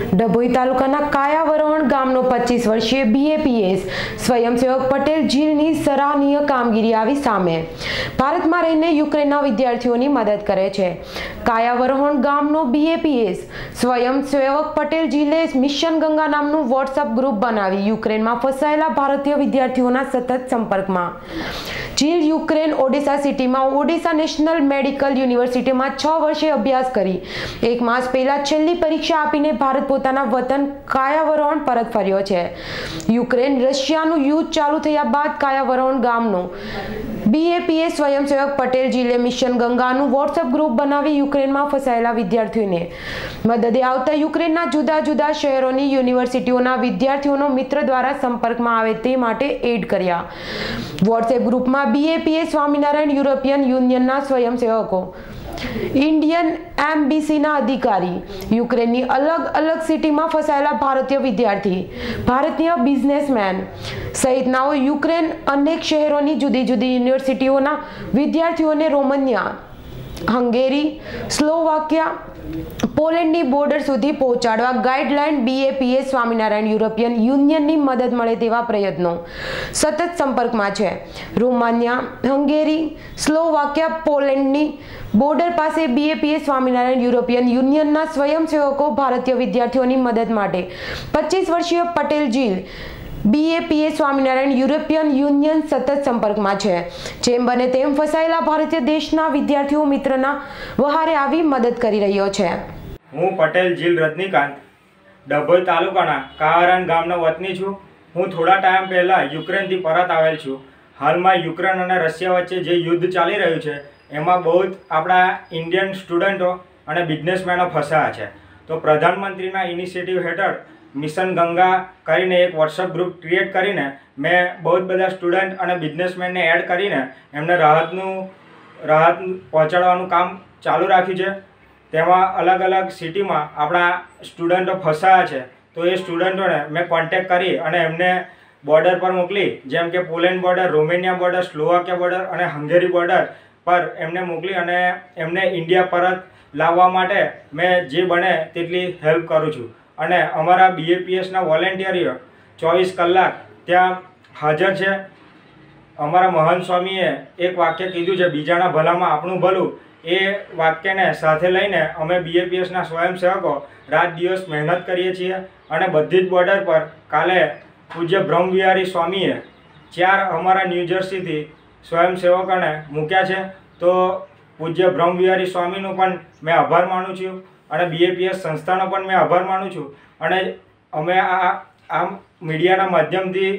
ડભોઈ તાલુકાના કાયાવરોહણ ગામનો પચીસ વર્ષીય બીએપીએસ સ્વયંસેવક પટેલ જીલની સરાહનીય કામગીરી આવી સામે. ભારતમાં રહીને યુક્રેનના વિદ્યાર્થીઓની મદદ કરે છે. કાયાવરોહણ ગામનો બીએપીએસ સ્વયંસેવક પટેલ જીલે મિશન ગંગા નામનું વોટ્સઅપ ગ્રુપ બનાવી યુક્રેનમાં ફસાયેલા ભારતીય વિદ્યાર્થીઓના સતત સંપર્કમાં. જીલ યુક્રેન ઓડિશા સિટીમાં ઓડિશા નેશનલ મેડિકલ યુનિવર્સિટીમાં છ વર્ષે અભ્યાસ કરી. એક માસ પહેલાં છેલ્લી પરીક્ષા આપીને ભારત પોતાના વતન કાયાવરણ પરત ફર્યો છે. યુક્રેન રશિયાનું યુદ્ધ ચાલુ થયા બાદ કાયાવરોહણ ગામનો બીએપીએ સ્વયંસેવક પટેલ જીલે મિશન ગંગાનું વોટ્સએપ ગ્રુપ બનાવી યુક્રેનમાં ફસાયેલા વિદ્યાર્થીઓને મદદે આવતા યુક્રેનના જુદા જુદા શહેરોની યુનિવર્સિટીઓના વિદ્યાર્થીઓનો મિત્ર દ્વારા સંપર્કમાં આવે તે માટે એડ કર્યા. વોટ્સએપ ગ્રુપમાં બીએપીએ સ્વામિનારાયણ યુરોપિયન યુનિયનના સ્વયંસેવકો ઇન્ડિયન એમ્બીસીના અધિકારી. યુક્રેનની અલગ અલગ સિટીમાં ફસાયેલા ભારતીય વિદ્યાર્થી. ભારતીય બિઝનેસમેન. સહિતનાઓ યુક્રેન અનેક શહેરોની જુદી જુદી યુનિવર્સિટીઓના વિદ્યાર્થીઓને રોમનિયા. હંગેરી, સ્લોવાકિયા, પોલેન્ડની બોર્ડર સુધી પહોંચાડવા ગાઈડલાઈન બીએપીએ સ્વામિનારાયણ યુરોપિયન યુનિયનની મદદ મળે તેવા પ્રયત્નો. સતત સંપર્કમાં છે. રોમાનિયા, હંગેરી, સ્લોવાકિયા, પોલેન્ડની બોર્ડર પાસે બીએપીએ સ્વામિનારાયણ યુરોપિયન યુનિયનના સ્વયંસેવકો, ભારતીય વિદ્યાર્થીઓની મદદ માટે. પચીસ વર્ષીય પટેલ જીલ બીએપીએ સ્વામિનારાયણ યુરોપિયન યુનિયન સતત સંપર્કમાં છે. જેમ બને તેમ ફસાયેલા ભારતીય દેશના વિદ્યાર્થીઓ મિત્રના વહારે આવી મદદ કરી રહ્યો છે. હું પટેલ જીલ રજનીકાંત, ડભોઈ તાલુકાના કારાન ગામનો વતની છું. હું થોડા ટાઈમ પહેલાં યુક્રેનથી પરત આવેલ છું. હાલમાં યુક્રેન અને રશિયા વચ્ચે જે યુદ્ધ ચાલી રહ્યું છે, એમાં બહુ જ આપણા ઇન્ડિયન સ્ટુડન્ટો અને બિઝનેસમેનો ફસાયા છે. તો પ્રધાનમંત્રીના ઇનિશિયેટિવ હેઠળ મિશન ગંગા કરીને એક વોટ્સઅપ ગ્રુપ ક્રિએટ કરીને મેં બહુ જ બધા સ્ટુડન્ટ અને બિઝનેસમેનને એડ કરીને એમને રાહતનું, રાહત પહોંચાડવાનું કામ ચાલુ રાખ્યું છે. તેમાં અલગ અલગ સિટીમાં આપણા સ્ટુડન્ટો ફસાયા છે. તો એ સ્ટુડન્ટોને મેં કોન્ટેક કરી અને એમને બોર્ડર પર મોકલી. જેમ કે Poland border Romania border Slovakia border અને હંગેરી બોર્ડર પર એમને મોકલી અને એમને ઇન્ડિયા પરત લાવવા માટે મેં જે બને તેટલી હેલ્પ કરું છું. અને અમારા બીએપીએસના વોલેન્ટિયરીઓ ચોવીસ કલાક ત્યાં હાજર છે. અમારા મહાન સ્વામીએ એક વાક્ય કીધું છે, બીજાના ભલામાં આપણું ભલું. એ વાક્યને સાથે લઈને અમે બીએપીએસના સ્વયંસેવકો રાત દિવસ મહેનત કરીએ છીએ અને બધી જ બોર્ડર પર કાલે પૂજ્ય બ્રહ્મવિહારી સ્વામીએ ચાર અમારા ન્યૂજર્સીથી સ્વયંસેવકોને મૂક્યા છે. તો પૂજ્ય બ્રહ્મવિહારી સ્વામીનું પણ મેં આભાર માનું છું. અને બીએપીએસ સંસ્થાનો પણ મેં આભાર માનું છું. અને અમે આ આ મીડિયાના માધ્યમથી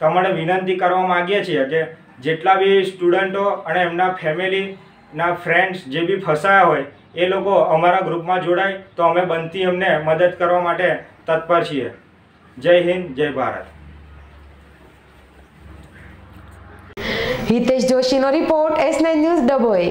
તમારે વિનંતી કરવા માગીએ છીએ કે જેટલા બી સ્ટુડન્ટો અને એમના ફેમિલીના ફ્રેન્ડ્સ જે બી ફસાયા હોય, એ લોકો અમારા ગ્રુપમાં જોડાય તો અમે બનતી એમને મદદ કરવા માટે તત્પર છીએ. જય હિન્દ, જય Bharat. Hitesh જોશીનો report S nine news Dabhoi